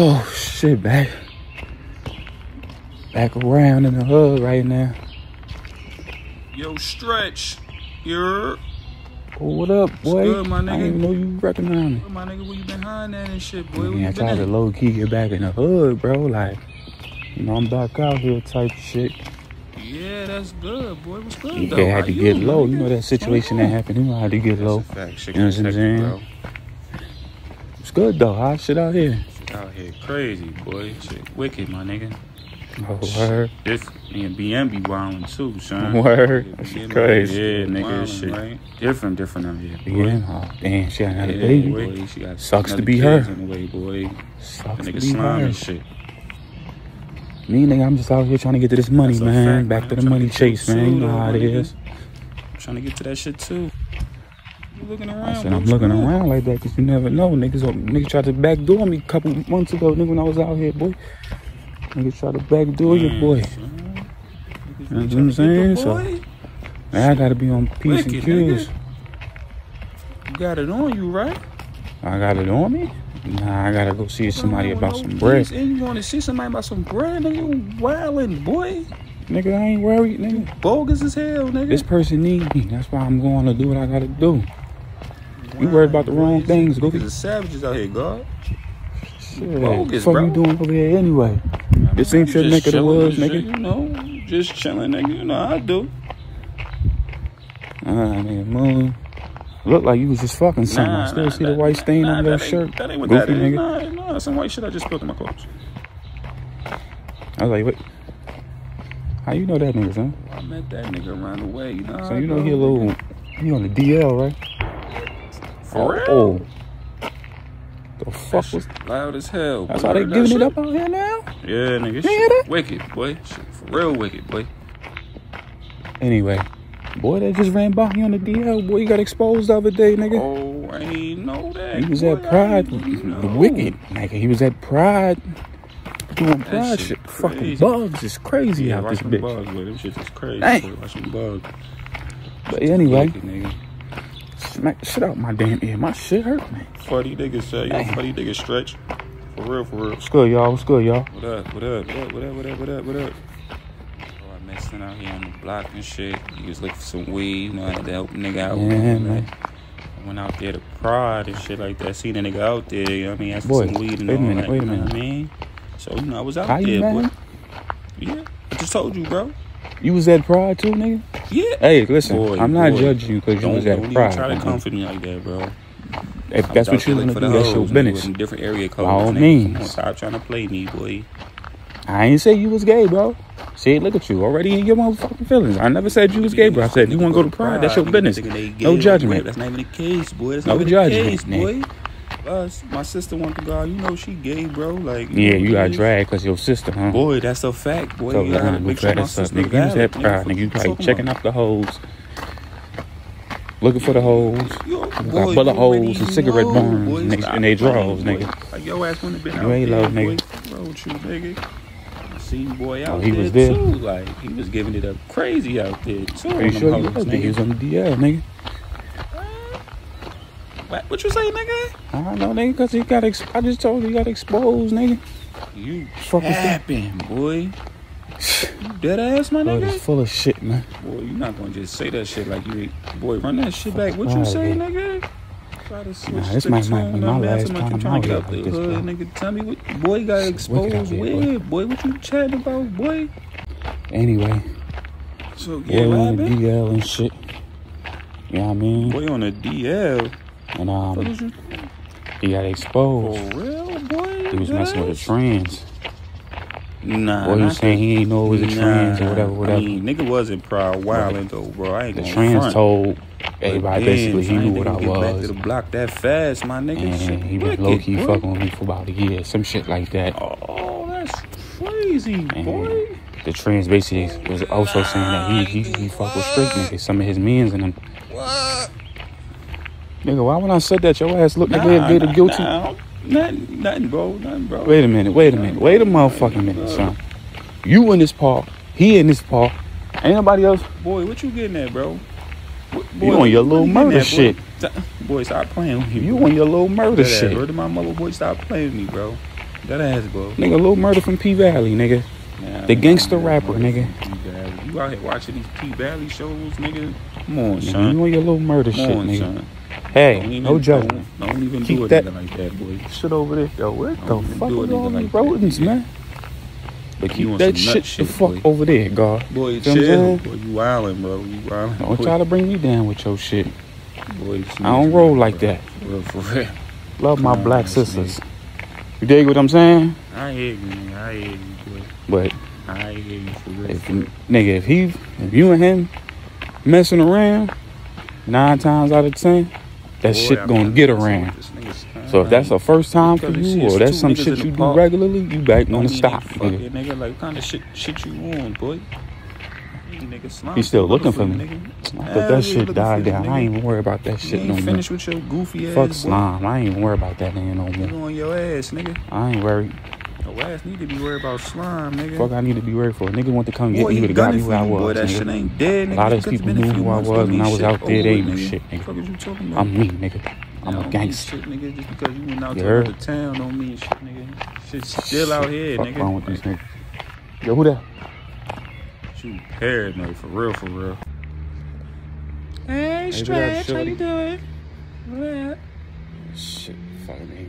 Oh shit, back back around in the hood right now. Yo, stretch. You're Oh, what up, boy? good, my I nigga? didn't even know you recognize me. my nigga, where you been hiding at and shit, boy? Where Yeah, I you tried to low key get back in the hood, bro. Like, you know, I'm back out here type shit. Yeah, that's good, boy. What's good, You though? had How to you, get my low. nigga? You know that situation that happened. You know how to get low. That's a fact. Shit You know what I'm saying? It's good though. Hot shit out here. Shit out here crazy, boy. Shit wicked, my nigga. Oh, word. This and BM be wildin' too, son. Word. Yeah, That shit BM crazy. Yeah, nigga, wildin', shit right? different, different out here, boy. Yeah. Oh, damn. She had a Yeah, baby. boy. She got Sucks to another be her. Way, boy. Sucks The to be slime her. and shit. Me, nigga, I'm just out here trying to get to this money, That's a man. fact, Back man. to I'm the money to chase, man. You know how it my nigga. is. I'm trying to get to that shit too. You looking around? I said, I'm looking around like that because you never know. Niggas, niggas tried to backdoor me a couple months ago, nigga, when I was out here, boy. Niggas tried to backdoor your Man, mm. boy. son. You know what I'm saying? So, Boy, man, I gotta be on P's and Q's. You got it on you, right? I got it on me? Nah, I gotta go see somebody about no, some bread. And you to see somebody about some bread, nigga? You wildin', boy. Nigga, I ain't worried, nigga. Bogus as hell, nigga. This person need me. That's why I'm going to do what I gotta do. You worried about the wrong things, go Niggas get are savages out here, God. shit. bogus, fuck bro. you doing over here anyway? This ain't your neck of the woods, nigga. You know, just chilling, nigga. You know I do. Ah, nigga, moon. Look like you was just fucking something. I still see the white stain nah, on your that shirt. That ain't what Goofy that is. nigga. Nah, nah, some white shit I just spilled in my clothes. I was like, wait. How you know that nigga, son? I met that nigga around the way, you know. So you know he a little, he on the DL, right? For oh, real? Oh. The fuck shit was? loud as hell. That's why they That giving it up out here now. Yeah, nigga. Shit that? wicked, boy. Shit for real wicked, boy. Anyway, boy, that just ran by me on the DL. Boy, you got exposed the other day, nigga. Oh, I ain't know that. He was boy. at Pride, the wicked, nigga. He was at Pride, doing Pride shit shit. Fucking bugs is crazy Yeah, out this bitch. bugs, boy. Them shit is crazy. Hey. Boy. Watch them bugs. But anyway, Wicked. Smack the shit out my damn ear. My shit hurt, man. Funny niggas say, yo, Hey. funny niggas stretch. For real, for real. What's good, y'all? What's good, y'all? What up, what up, what up, what up, what up, what up, what up? Oh, I met son out here on the block and shit. He was looking for some weed, you know, I had to help a nigga out. Yeah, you know, man. I went out there to Pride and shit like that. Seen a nigga out there, you know what I mean? Asked Boy, for some weed and wait a all minute, that, wait a you know minute. what I mean? So, you know, I was out How you, there, boy. man? Yeah, I just told you, bro. You was at Pride too, nigga? Yeah. Hey, listen, Boy, I'm not boy. judging you because you Don't, was don't at Pride. try to comfort me like that, bro. If I that's what you want to do, that's your business. with Different area codes. By all nigga. Come means. on, Stop trying to play me, boy. I ain't say you was gay, bro. See, look at you already in your motherfucking feelings. I never said you was gay, bro. I said if you want to go to Pride, that's your business. thinking they gay, No judgment. That's not even the case, boy. That's No not even judgment, the case, boy. Us, my sister want to go. out. You know she gay, bro. Like Yeah, you got dragged because your sister, huh? Boy, that's a fact, boy. So you gotta make sure my that sister nigga. You was Pride, nigga. You probably checking out the hoes, looking for the hoes. Yo, got bullet holes and cigarette know, burns boy. Stop in playing, drawers, boy. nigga. Like your ass wanna been You out ain't there, love, nigga. Bro, you, nigga. I seen boy oh, out Oh, he there, was there? too. Like he was giving it up crazy out there too. Are you sure you was? He was on the DL, nigga. What, what you say, nigga? I don't know, nigga, because he got, ex- I just told you he got exposed, nigga. You Fuck is that? capping, boy. You dead ass, my Boy, nigga. it's full of shit, man. Boy, you not gonna just say that shit like you, ain't boy. Run that shit back. What you say, nigga? Try to switch Nah, this might not be my last time I'm trying to out get here like this, hood, nigga. Tell me what boy got exposed where, boy. What you chatting about, boy? Anyway, So boy yeah, what on the? DL and shit. You know what I mean? Boy on the DL. And um, was he got for exposed. real, boy? He was messing with a Deadass? trans. Nah, Boy, he was saying he ain't know it was a trans or whatever, whatever. I mean, nigga wasn't proud wildin' though, bro. I ain't the trans front. told everybody But basically he knew what I get back was. to the block that fast, my nigga. Shit And he was low key fucking with me for about a year, some shit like that. Oh, that's crazy, And boy. the trans basically was also saying that he he, he fuck with straight niggas, some of his mans and them. Nigga, why when I said that your ass looked like they had the guilty? Nah, nothing, nothing, bro. Nothing, bro. Wait a minute, wait a minute, wait a motherfucking minute, son. You in this park, he in this park, ain't nobody else. Boy, what you getting at, bro? What- You on your little you murder at, boy? shit. Boy, stop playing with me. You on your little murder ass. shit. Word to my mother, boy, stop playing with me, bro. That ass, bro. Nigga, little Murder from P Valley, nigga. Nah, The nah, gangster nah, rapper, nigga. You out here watching these P Valley shows, nigga? Come on, son. you on your little murder Come shit, on, nigga. son. Hey, Don't even, no joke. Don't, don't even Keep do it that- like that, boy. Shit over there, yo. What the Don't even fuck is all like rodents, man? But keep that shit, shit, the fuck boy. over there, God. Boy, You know what I'm chill. Boy, you wildin', bro. You wildin'. Don't boy. try to bring me down with your shit. Boy, I don't roll like that. For for real. Love my Come black this sisters. You dig what I'm saying? I hear you, man. I hear you, boy. But I hear you for real. if for real. nigga, if he, if you and him messing around, nine times out of ten, that Boy, shit gonna get around. what this nigga's saying. So if that's a first time for you, or that's some shit you do regularly, you back Don't wanna stop, nigga. nigga. Like, what kind of shit, shit you on, boy? You nigga slime He still looking for me. nigga. I thought that yeah, shit died down. I ain't even worry about that shit no more. finished with your goofy ass. Fuck boy. slime. I ain't even worry about that nigga no You more. on your ass, nigga. I ain't worried. Your ass need to be worried about slime, nigga. Fuck, I need to be ready for. A nigga want to come get Boy, me, he would have got me where I you, boy. was. That nigga. shit ain't dead, nigga. A lot of Just 'cause people it's been a knew who I was when I was out there. They over ain't shit, nigga. nigga. Fuck is you talking about? I'm me, nigga. I'm a gangster. Shit, nigga. Just because you went out to heard? another town don't mean shit, nigga. Shit's still out here, Fuck nigga. wrong with these niggas? Yo, who that? You paranoid for real, for real. Hey, Hey, Stretch, how you doing? What? Shit, fuck me.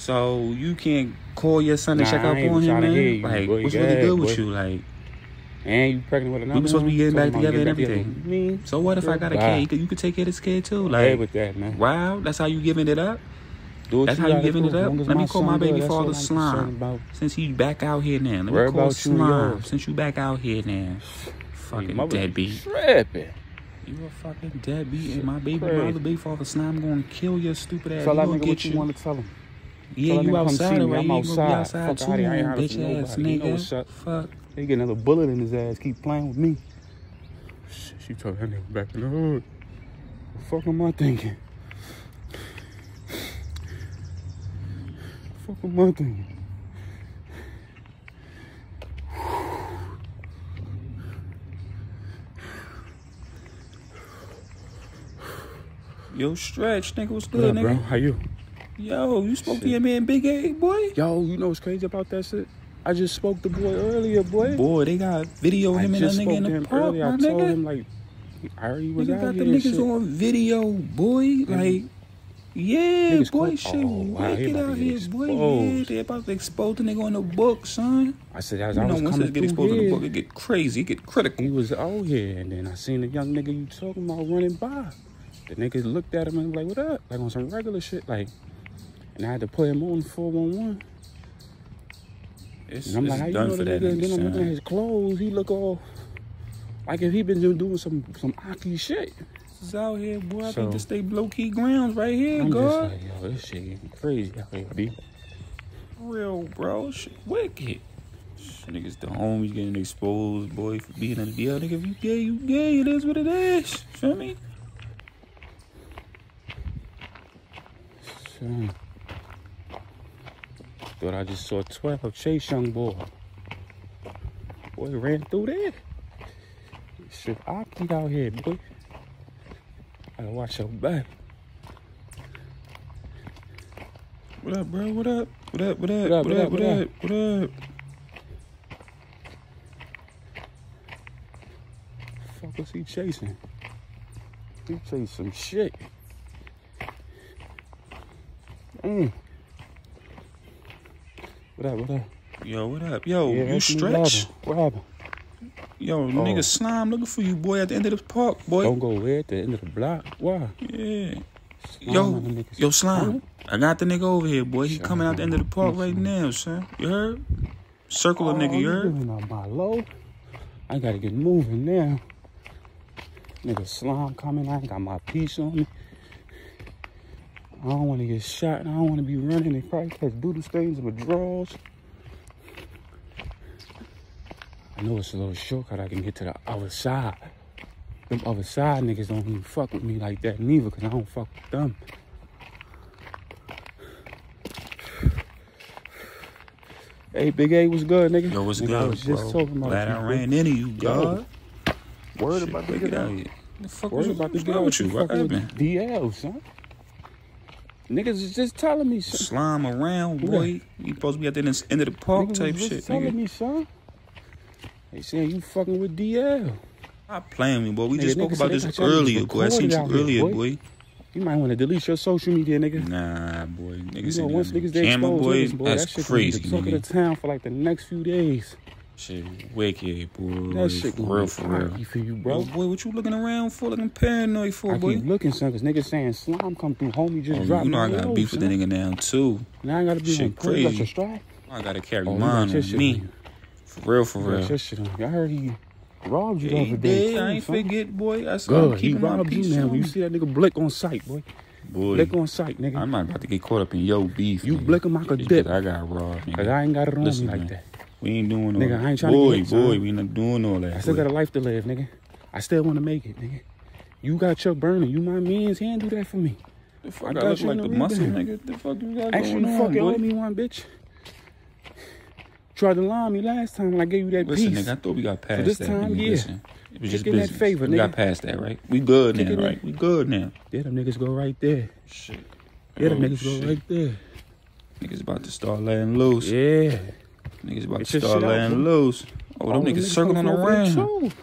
So you can't call your son to Nah, check I out ain't on him, man? you, like, boy. what's really good with you? Like, And you pregnant with another were supposed to be getting back together and everything. Me? so what if I got a Bye. kid? You could take care of this kid too. Hey, Like, with that, man. wow, that's how you giving it up? That's how you giving do. it up? As long as Let me call my baby father Slime. Since he back out here now, let me Worry call you Slime. Since you back out here now, fucking deadbeat. Tripping. You a fucking deadbeat, and my baby brother, baby father Slime, gonna kill your stupid ass. Tell that nigga what you you. want to tell him. Yeah, that you nigga outside me. I'm outside. outside Fuck outta here. I ain't hollering bitch for ass nobody. You know nigga. what's up. Fuck. He get another bullet in his ass. Keep playing with me. Shit, she told that nigga back in the hood. The fuck am I thinking? fuck am I thinking? Yo, stretch, nigga, what's What good, bro? nigga? How you? Yo, you spoke to Shit. your man Big A, boy? Yo, you know what's crazy about that shit? I just spoke to boy earlier, boy. Boy, they got video of I him and that nigga in the park, earlier. my I told nigga. him like, I already was Nigga out got the here and niggas shit. on video, boy. Like, yeah, Niggas boy, shit, oh, wow, wicked to out here, boy. Yeah, they about to expose the nigga on the book, son. I said, as You I know, was once coming it get exposed on the book, it get crazy, it get critical. he was out here, and then I seen the young nigga you talking about running by. The niggas looked at him and was like, what up? Like on some regular shit, like, and I had to put him on 411. It's, And I'm it's like, how you done know for that nigga? And then I'm looking at his clothes. He look all like if he been doing- some some Aki shit. It's out here, boy. I So- think this they low key grounds right here, I'm just like, yo, this shit getting crazy out here, B. Real, bro. Shit, wicked. Shit, niggas, the homies getting exposed, boy, for being in the deal. Nigga, if you gay, you gay. It is what it is. Feel me? Son. Thought I just saw 12 Chase Young Boy. Boy ran through there. Shit, I keep out here, boy. Gotta watch your back. What up, bro? What up? What up? What up? What up, What up? What up? What up? Fuck was he chasing? He chased some shit. Mm. What up, what up? Yo, what up? Yo, Yeah, you stretch? What happened? Yo, nigga oh. slime looking for you, boy, at the end of the park, boy. Don't go away at the end of the block. Why? Yeah. Slime Yo, on yo, slime. I got the nigga over here, boy. He coming out the end of the park right now, son. You heard? Circle a nigga, Oh, you heard? giving up my low. I gotta get moving now. Nigga slime coming. I got my piece on me. I don't want to get shot and I don't want to be running and probably catch doodle stains in my drawers. I know it's a little shortcut I can get to the other side. Them other side niggas don't even fuck with me like that neither because I don't fuck with them. Hey, Big A was good, nigga. Yo, what's Nigga, good, I was just bro? talking about Glad you, I bro. ran into you, God. Word Shit, about to wicked get out out. here. The fuck Word was about to what's get out with you? you What fucking happened? DL, son. Niggas is just telling me, son. Slime around, boy. You supposed to be at the end of the park Niggas type shit, telling nigga. me, son. They saying you fucking with DL. Stop playing me, boy. We Nigga, just spoke about this earlier, boy. I seen you out here, earlier, boy. boy. You might want to delete your social media, nigga. Nah, boy. Niggas You know, once niggas they expose boy. niggas, boy, That's that shit crazy, gonna the talk nigga. the town for like the next few days. Shit, wicked, boy. That shit for real, for real. cocky for you, Bro, bro. boy, what you looking around for? Looking paranoid for, I boy? keep looking, son, cause niggas saying slime come through, homie just Oh, dropped you know I got load, beef with the nigga now too. Now I gotta be Shit crazy. You got your strap? I gotta carry Oh, mine got on me. on. For real, for real. your shit on. you. I heard he robbed you the He other day. did. too, I ain't son. forget, boy. That's Good. I'm He keeping my robbed you peace now. When you see that nigga blick on sight, boy. Boy, Blick on sight, nigga. I'm not about to get caught up in your beef. You nigga. blick him, I could Just dip. I got robbed, nigga. Cause I ain't got it on Listen, me like man. that. We ain't doing all Nigga, that. I ain't tryna boy, get hit, boy, we not doing all that. I still boy. got a life to live, nigga. I still want to make it, nigga. You got your burner. You my means. He ain't do that for me. The fuck I I, look you like the the muscle, nigga. The fuck you got Actually, going you on, fucking boy? owe me one, bitch. Tried to lie on me last time when I gave you that Listen, piece. nigga, I thought we got past this that. time, nigga. yeah. Listen, it was just Kick in that business. favor, we got past that, right? We good Kick now, in right? We good now. Yeah, them niggas go right there. Shit. Yeah, them Oh, niggas shit. go right there. Niggas about to start letting loose. Yeah. Niggas about Get to start shit out, letting son. loose. Oh, them All niggas circling come from over there, around.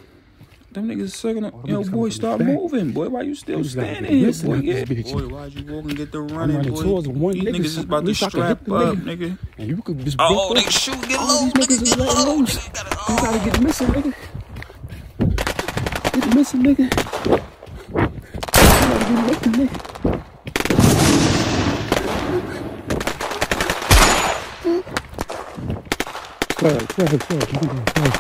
Them niggas circling. Oh, Yo, boy, start back. moving, boy. Why you still Niggas standing here, boy? Yeah. Boy, why'd you walk and get the running, running boy? towards one These nigga, niggas is about to least I can strap up, nigga. nigga. And you could just Oh, break they up. shoot, get low, these nigga, niggas is get letting low. loose. They gotta- You gotta uh. get missing, nigga. Get missing, nigga. You gotta get missing, nigga. Twelve, twelve, twelve, twelve, twelve.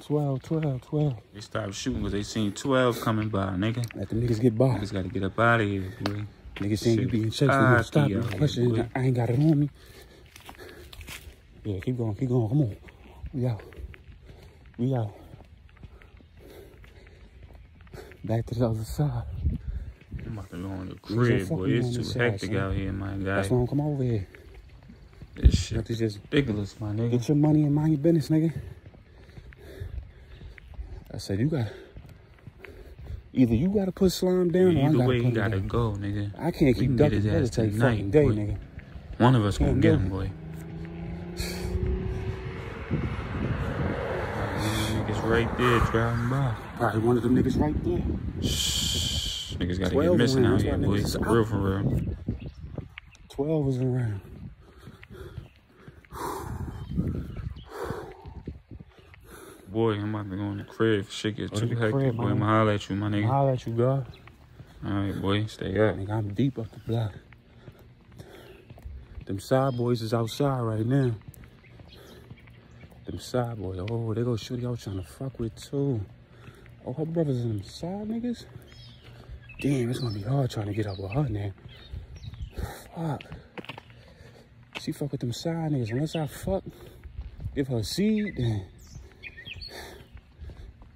Twelve, twelve, twelve. They stopped shooting because they seen 12 coming by, nigga. Let the niggas get by. Niggas gotta get up out of here, boy. Niggas saying you being chased, Ah, stop you. Question. I ain't got it on me. Yeah, keep going, keep going. Come on. We out. We out. Back to the other side. I'm about to go in the crib, boy. It's too this side, hectic out here, my guy. That's why I'm come over here. This You shit to just ridiculous, my nigga. get your money and mind your business, nigga. I said you got either you gotta put slime down or I Either gotta way, put he gotta down. go, nigga. I can't keep ducking. That'll take tonight, fucking day, boy. nigga. One of us gonna get him, boy. Niggas right there driving by. Probably one of them niggas right there. Shh. Niggas gotta 12 get missing around, out that's here, boy. For real, for real. Twelve is around. Boy, I'm about to go in the crib. Shit get too hectic, crib, boy. I'ma holler at you, my nigga. I'll let you go. Alright, boy. Stay up. Nigga, I'm deep up the block. Them side boys is outside right now. Them side boys. Oh, they go shooty out trying to fuck with too. Oh, her brothers and them side niggas. Damn, it's gonna be hard trying to get up with her now. Fuck. She fuck with them side niggas. Unless I fuck, give her a seed, then.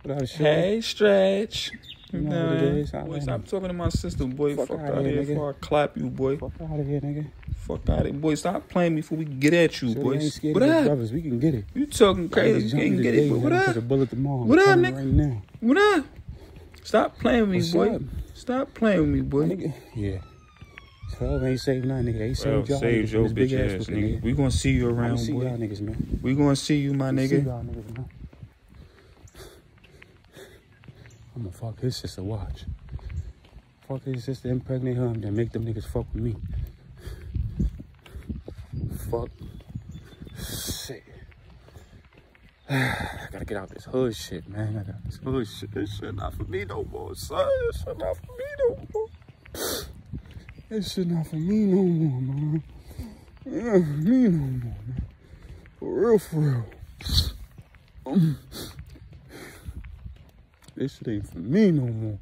Without a shot. Hey, stretch. You know what it is. I Boy, stop talking to my sister, boy. Fuck Fuck, outta out here, here nigga. before I clap you, boy. Fuck out of here, nigga. Fuck out of here, boy. Stop playing me before we get at you, Shorty boy. What up? brothers. We can get it. You talking crazy? You Jump can't get it, but what man. Take a up? bullet tomorrow. I'm What up, nigga? Right now. What up? Stop playing with me, What's boy. up? Stop playing with me, boy. Nigga, yeah. 12 ain't saved nothing, nigga. They Well, saved y'all save niggas your this big bitch ass ass, whooping, nigga. We gonna see you I'ma around, see y'all boy. niggas, man. We gonna see you, my See nigga. y'all niggas, man. I'm gonna fuck his sister, watch. Fuck his sister, impregnate her, and then make them niggas fuck with me. Fuck. Shit. I gotta get out this hood shit, man. I got this hood shit. This shit not for me no more, son. This shit not for me no more. This shit not for me no more, man. Not for me no more, man. For real, for real. this shit ain't for no more.